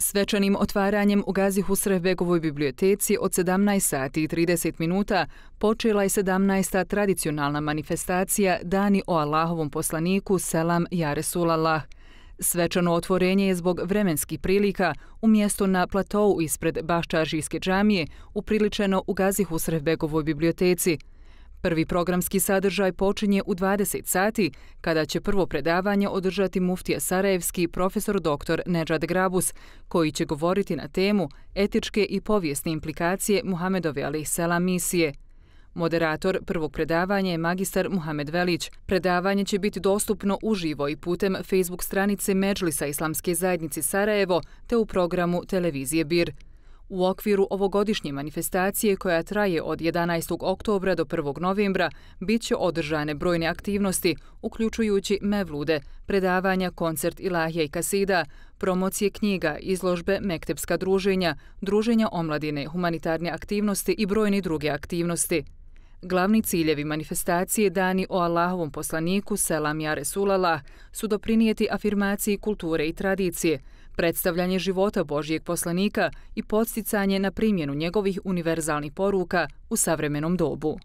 Svečanim otvaranjem u Gazi Husrevbegovoj biblioteci od 17 sati i 30 minuta počela je 17. tradicionalna manifestacija Dani o Allahovom poslaniku Selam Ja Resulallah. Svečano otvorenje je zbog vremenskih prilika u mjesto na platovu ispred Baščaržijske džamije upriličeno u Gazi Husrevbegovoj biblioteci – Prvi programski sadržaj počinje u 20 sati, kada će prvo predavanje održati muftija Sarajevski profesor dr. Nedžad Grabus, koji će govoriti na temu etičke i povijesne implikacije Muhamedove a.s. misije. Moderator prvog predavanja je magistar Muhamed Velić. Predavanje će biti dostupno uživo i putem Facebook stranice Međlisa Islamske zajednice Sarajevo te u programu televizije BIR. U okviru ovogodišnje manifestacije koja traje od 11. oktobra do 1. novembra bit će održane brojne aktivnosti, uključujući mevlude, predavanja, koncert Ilahija i Kasida, promocije knjiga, izložbe, mektepska druženja, druženja omladine, humanitarne aktivnosti i brojne druge aktivnosti. Glavni ciljevi manifestacije dani o Allahovom poslaniku Selam Ja Resulallah su doprinijeti afirmaciji kulture i tradicije, predstavljanje života Božijeg poslanika i podsticanje na primjenu njegovih univerzalnih poruka u savremenom dobu.